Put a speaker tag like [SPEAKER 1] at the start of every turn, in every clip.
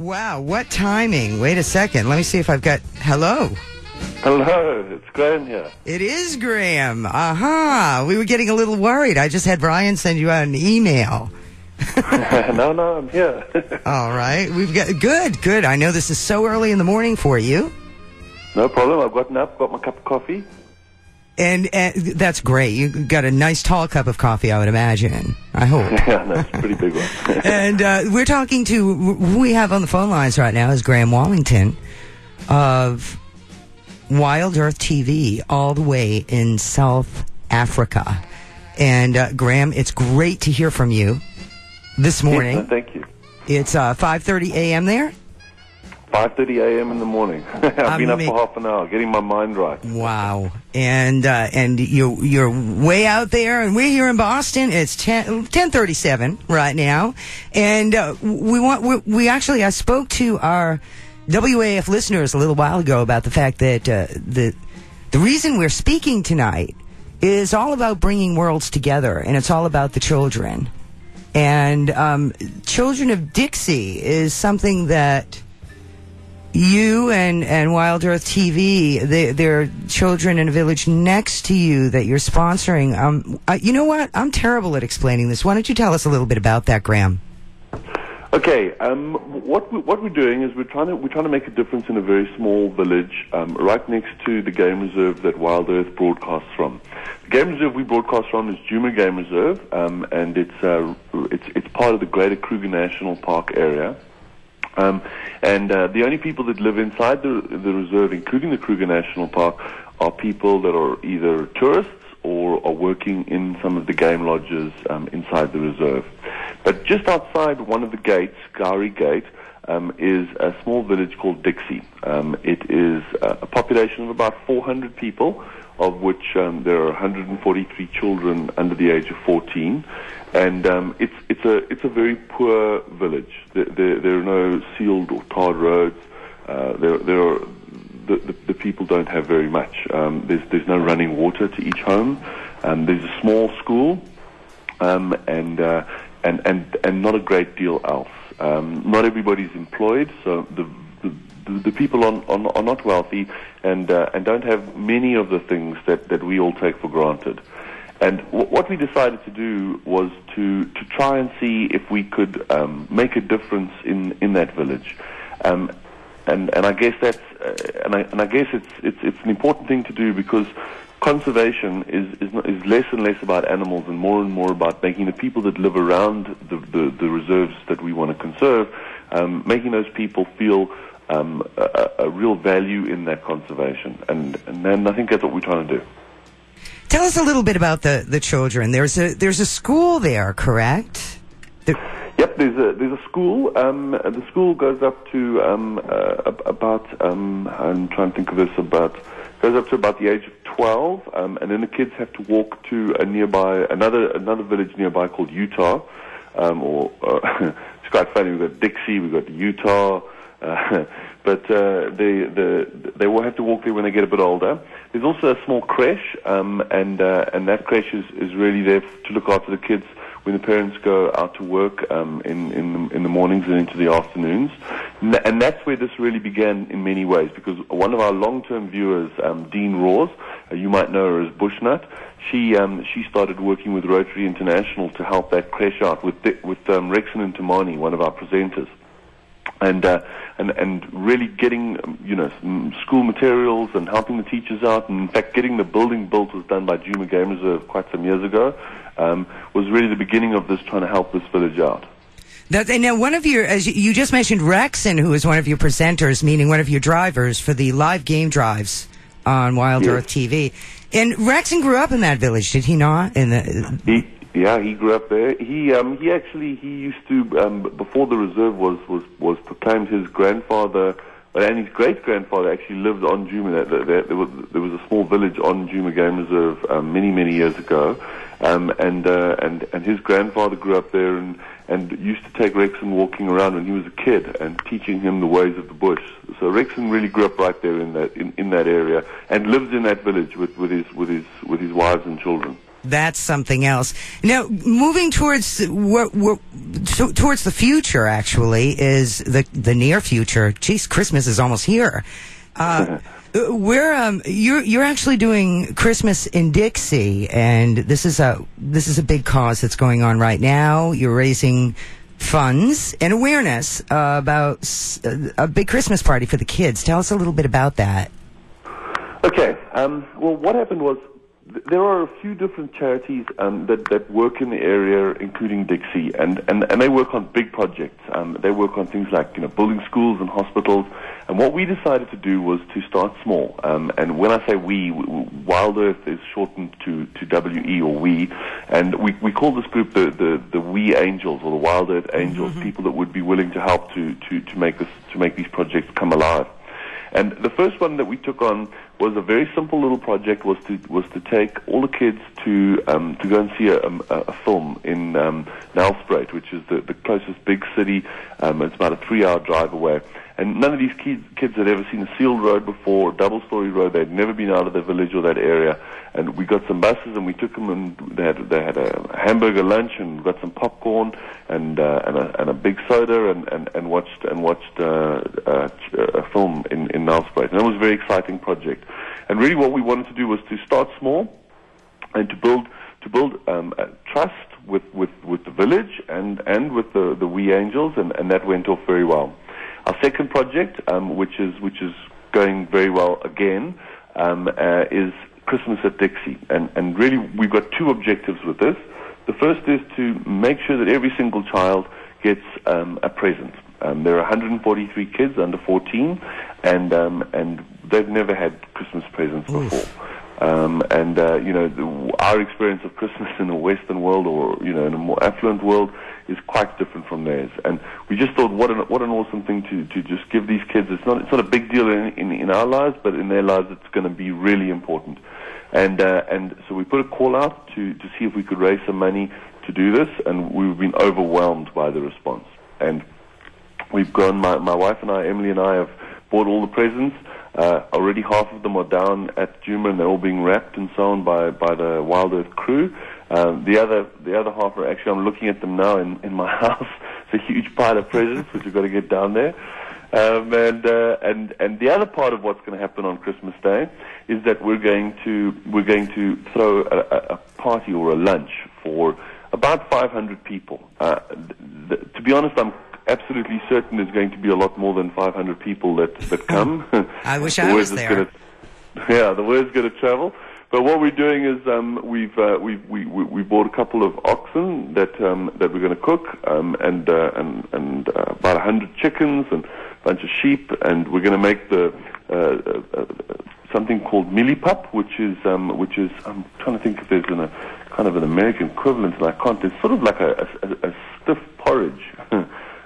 [SPEAKER 1] Wow, what timing? Wait a second. Let me see if I've got. Hello.
[SPEAKER 2] Hello, it's Graham here.
[SPEAKER 1] It is Graham. Aha. We were getting a little worried. I just had Brian send you out an email.
[SPEAKER 2] no, no, I'm here.
[SPEAKER 1] All right. We've got. Good, good. I know this is so early in the morning for you.
[SPEAKER 2] no problem. I've gotten up, got my cup of coffee.
[SPEAKER 1] And, and that's great. You got a nice tall cup of coffee, I would imagine. I hope.
[SPEAKER 2] Yeah, that's a pretty big one.
[SPEAKER 1] and uh, we're talking to who we have on the phone lines right now is Graham Wallington of Wild Earth TV, all the way in South Africa. And uh, Graham, it's great to hear from you this morning.
[SPEAKER 2] thank you.
[SPEAKER 1] It's uh, 5:30 a.m. there.
[SPEAKER 2] 5.30 a.m. in the morning. I've been up for half an hour, getting my mind right.
[SPEAKER 1] Wow. And uh, and you you're way out there, and we're here in Boston. It's 10, 1037 right now, and uh, we want we, we actually I spoke to our WAAF listeners a little while ago about the fact that uh, the the reason we're speaking tonight is all about bringing worlds together, and it's all about the children. And um, Children of Dixie is something that you and, and Wild Earth TV, there are children in a village next to you that you're sponsoring. Um, uh, you know what? I'm terrible at explaining this. Why don't you tell us a little bit about that, Graham?
[SPEAKER 2] Okay, um, what, we, what we're doing is we're trying, to, we're trying to make a difference in a very small village um, right next to the game reserve that Wild Earth broadcasts from. The game reserve we broadcast from is Djuma Game Reserve, um, and it's, uh, it's, it's part of the Greater Kruger National Park area. Um, and uh, the only people that live inside the, the reserve, including the Kruger National Park, are people that are either tourists or are working in some of the game lodges um, inside the reserve. But just outside one of the gates, Gowrie Gate, um, is a small village called Dixie. Um, it is population of about 400 people, of which um, there are 143 children under the age of 14, and um, it's it's a it's a very poor village. There, there, there are no sealed or tarred roads. Uh, there there are the, the, the people don't have very much. Um, there's there's no running water to each home. Um, there's a small school, um, and uh, and and and not a great deal else. Um, not everybody's employed, so the the, people are, are, are not wealthy and uh, and don't have many of the things that, that we all take for granted. And w- what we decided to do was to to try and see if we could um, make a difference in in that village. Um, and and I guess that's uh, and I and I guess it's it's it's an important thing to do because conservation is is, is less and less about animals and more and more about making the people that live around the the, the reserves that we want to conserve, um, making those people feel. Um, a, a real value in that conservation, and and then I think that's what we're trying to do.
[SPEAKER 1] Tell us a little bit about the, the children. There's a there's a school there, correct? The-
[SPEAKER 2] Yep, there's a there's a school. Um, the school goes up to um, uh, about um, I'm trying to think of this about goes up to about the age of twelve, um, and then the kids have to walk to a nearby another another village nearby called Utah. Um, or uh, it's quite funny. We've got Dixie, we've got Utah. But uh, they, the, they will have to walk there when they get a bit older. There's also a small creche, um, and uh, and that creche is, is really there to look after the kids when the parents go out to work um, in in the, in the mornings and into the afternoons. And that's where this really began in many ways, because one of our long-term viewers, um, Dean Rawes, uh, you might know her as Bushnut. She um, she started working with Rotary International to help that creche out with with um, Rexon and Tamani, one of our presenters and uh, and and really getting um, you know school materials and helping the teachers out. And in fact, getting the building built was done by Djuma Game Reserve quite some years ago. Um, was really the beginning of this trying to help this village out.
[SPEAKER 1] That, and now, one of your, as you, you just mentioned, Rexon, who is one of your presenters, meaning one of your drivers for the live game drives on Wild
[SPEAKER 2] Yes.
[SPEAKER 1] Earth TV. And Rexon grew up in that village, did he not? In the
[SPEAKER 2] He, yeah, he grew up there. He, um, he actually, he used to, um, before the reserve was, was, was proclaimed, his grandfather, and his great grandfather actually lived on Djuma. There, there, there, was, there was a small village on Djuma Game Reserve um, many, many years ago, um, and, uh, and and his grandfather grew up there and, and used to take Rexon walking around when he was a kid and teaching him the ways of the bush. So Rexon really grew up right there in that in, in that area and lives in that village with, with his with his with his wives and children.
[SPEAKER 1] That's something else. Now, moving towards what, what to, towards the future, actually, is the the near future. Geez, Christmas is almost here. Uh, we're um, you're you're actually doing Christmas in Dixie, and this is a this is a big cause that's going on right now. You're raising funds and awareness uh, about s- a big Christmas party for the kids. Tell us a little bit about that.
[SPEAKER 2] Okay. Um, well, what happened was there are a few different charities um, that, that work in the area, including Dixie, and, and, and they work on big projects. Um, they work on things like you know building schools and hospitals. And what we decided to do was to start small. Um, and when I say we, Wild Earth is shortened to, to WE or we, and we, we call this group the, the, the We Angels or the Wild Earth Angels, people that would be willing to help to, to, to make this to make these projects come alive. And the first one that we took on was a very simple little project. was to was to take all the kids to um, to go and see a, a, a film in um, Nelspruit, which is the, the closest big city. Um, it's about a three-hour drive away. And none of these kids, kids had ever seen a sealed road before, a double-story road. They'd never been out of the village or that area. And we got some buses, and we took them, and they had they had a hamburger lunch, and got some popcorn, and uh, and, a, and a big soda, and, and, and watched and watched uh, uh, a film in in Nelspruit. And that was a very exciting project. And really, what we wanted to do was to start small, and to build to build um, trust with, with, with the village and, and with the, the We Angels, and, and that went off very well. Our second project, um, which is which is going very well again, um, uh, is Christmas at Dixie, and and really we've got two objectives with this. The first is to make sure that every single child gets um, a present. Um, there are 143 kids under 14, and um, and they've never had Christmas presents before. Um, and uh, you know, the, our experience of Christmas in the Western world, or you know, in a more affluent world, is quite different from theirs. And we just thought, what an what an awesome thing to, to just give these kids. It's not it's not a big deal in in, in our lives, but in their lives, it's going to be really important. And uh, and so we put a call out to to see if we could raise some money to do this, and we've been overwhelmed by the response. And we've gone. My my wife and I, Emily and I, have bought all the presents. Uh, already half of them are down at Djuma and they're all being wrapped and so on by, by the Wild Earth crew. Um, the other the other half are actually I'm looking at them now in, in my house. It's a huge pile of presents which we've got to get down there. Um, and uh, and and the other part of what's going to happen on Christmas Day is that we're going to we're going to throw a, a, party or a lunch for about 500 people. Uh, th- th- to be honest, I'm absolutely certain there's going to be a lot more than 500 people that that come.
[SPEAKER 1] I wish
[SPEAKER 2] The
[SPEAKER 1] I
[SPEAKER 2] word
[SPEAKER 1] was there.
[SPEAKER 2] gonna- yeah, the word's going to travel. But what we're doing is um, we've uh, we've we, we, we bought a couple of oxen that um, that we're going to cook, um, and uh, and and uh, about a hundred chickens and a bunch of sheep, and we're going to make the uh, uh, uh, something called mieliepap, which is um, which is I'm trying to think if there's an, a kind of an American equivalent, and I can't. It's sort of like a, a- a stiff porridge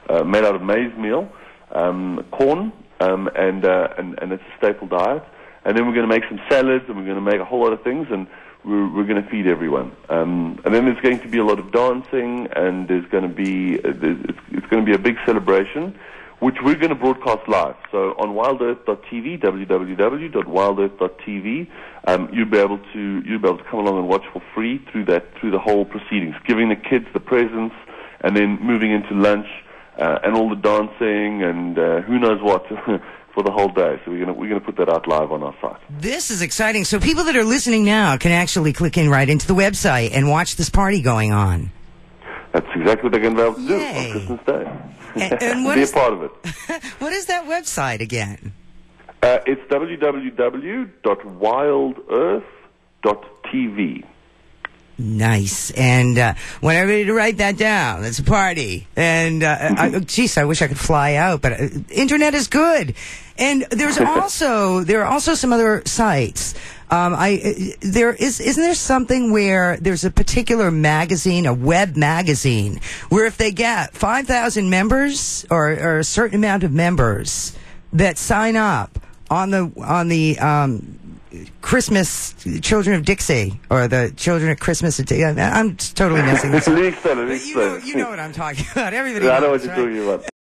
[SPEAKER 2] uh, made out of maize meal, um, corn, um, and, uh, and and it's a staple diet. And then we're going to make some salads, and we're going to make a whole lot of things, and we're, we're going to feed everyone. Um, and then there's going to be a lot of dancing, and there's going to be uh, it's, it's going to be a big celebration, which we're going to broadcast live. So on wildearth.tv, www.wildearth.tv, um, you'll be able to you'll be able to come along and watch for free through that through the whole proceedings, giving the kids the presents, and then moving into lunch uh, and all the dancing and uh, who knows what for the whole day. So we're gonna we're gonna put that out live on our site.
[SPEAKER 1] This is exciting. So people that are listening now can actually click in right into the website and watch this party going on.
[SPEAKER 2] That's exactly what they're going to be able to do on Christmas Day.
[SPEAKER 1] And- and what
[SPEAKER 2] be
[SPEAKER 1] is-
[SPEAKER 2] a part of it.
[SPEAKER 1] what is that website again?
[SPEAKER 2] Uh, it's www.wildearth.tv.
[SPEAKER 1] Nice. And uh, want everybody to write that down. It's a party. And, uh, I, geez, I wish I could fly out, but uh, internet is good. And there's also, there are also some other sites. Um, I, uh, there is, isn't there something where there's a particular magazine, a web magazine, where if they get 5,000 members or, or a certain amount of members that sign up on the, on the, um, Christmas Children of Dixie or the Children of Christmas. At Di- I'm totally messing this up. You know, you know what I'm talking about. Everybody
[SPEAKER 2] Yeah, I know
[SPEAKER 1] knows,
[SPEAKER 2] what you're
[SPEAKER 1] right?
[SPEAKER 2] talking about.